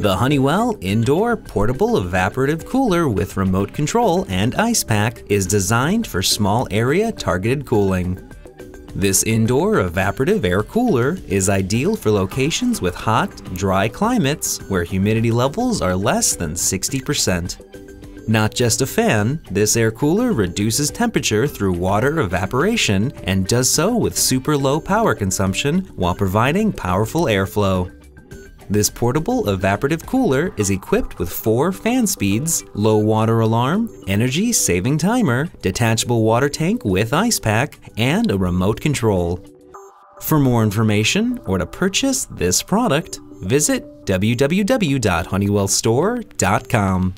The Honeywell Indoor Portable Evaporative Cooler with remote control and ice pack is designed for small area targeted cooling. This indoor evaporative air cooler is ideal for locations with hot, dry climates where humidity levels are less than 60%. Not just a fan, this air cooler reduces temperature through water evaporation and does so with super low power consumption while providing powerful airflow. This portable evaporative cooler is equipped with four fan speeds, low water alarm, energy saving timer, detachable water tank with ice pack, and a remote control. For more information or to purchase this product, visit www.honeywellstore.com.